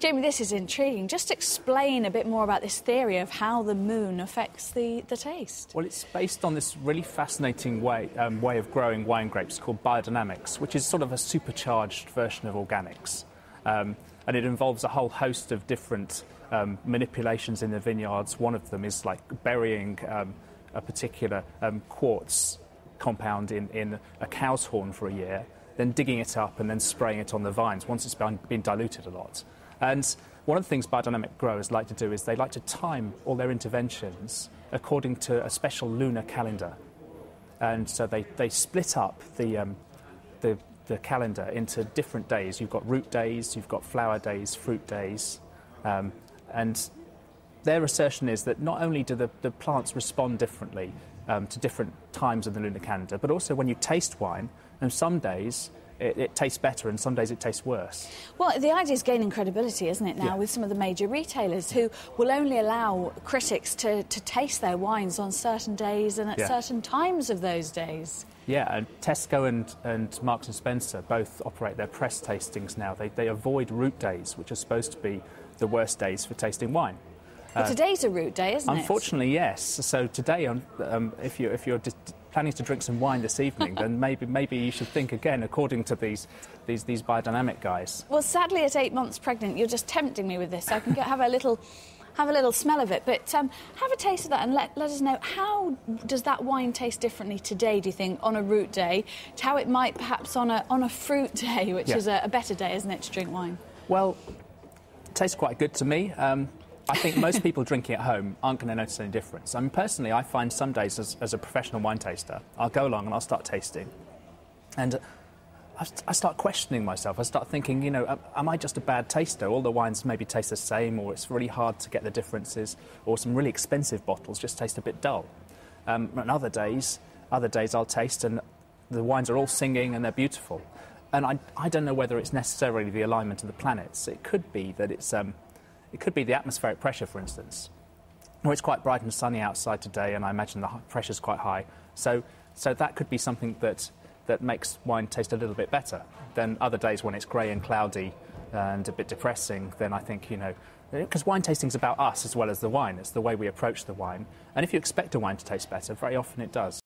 Jamie, this is intriguing. Just explain a bit more about this theory of how the moon affects the, the taste. Well, it's based on this really fascinating way, um, way of growing wine grapes called biodynamics, which is sort of a supercharged version of organics. Um, and it involves a whole host of different um, manipulations in the vineyards. One of them is like burying um, a particular um, quartz compound in, in a cow's horn for a year, then digging it up and then spraying it on the vines once it's been, been diluted a lot. And one of the things biodynamic growers like to do is they like to time all their interventions according to a special lunar calendar. And so they, they split up the, um, the, the calendar into different days. You've got root days, you've got flower days, fruit days. Um, and their assertion is that not only do the, the plants respond differently um, to different times of the lunar calendar, but also when you taste wine, and some days it, it, tastes better and some days it tastes worse. Well, the idea is gaining credibility, isn't it, now, yeah. with some of the major retailers who will only allow critics to, to taste their wines on certain days and at yeah. certain times of those days. Yeah, and Tesco and, and Marks and Spencer both operate their press tastings now. They, they avoid root days, which are supposed to be the worst days for tasting wine. Well, uh, today's a root day, isn't unfortunately, it? Unfortunately, yes. So today, um, if, you, if you're planning to drink some wine this evening, then maybe maybe you should think again, according to these these these biodynamic guys. Well, sadly, at eight months pregnant, you're just tempting me with this. So I can get, have a little. Have a little smell of it, but um, have a taste of that and let, let us know how does that wine taste differently today? Do you think on a root day, to how it might perhaps on a on a fruit day, which yeah. is a, a, better day, isn't it, to drink wine? Well, it tastes quite good to me. Um, I think most people drinking at home aren't going to notice any difference. I mean, personally, I find some days as, as a professional wine taster, I'll go along and I'll start tasting. And I start questioning myself. I start thinking, you know, am I just a bad taster? All the wines maybe taste the same, or it's really hard to get the differences, or some really expensive bottles just taste a bit dull. Um, and other days, other days I'll taste and the wines are all singing and they're beautiful. And I, I don't know whether it's necessarily the alignment of the planets. It could be that it's um, it could be the atmospheric pressure, for instance. Or it's quite bright and sunny outside today, and I imagine the pressure's quite high. So, so that could be something that, that makes wine taste a little bit better. than other days when it's grey and cloudy and a bit depressing, then I think, you know, eh, because wine tasting is about us as well as the wine. It's the way we approach the wine. And if you expect a wine to taste better, very often it does.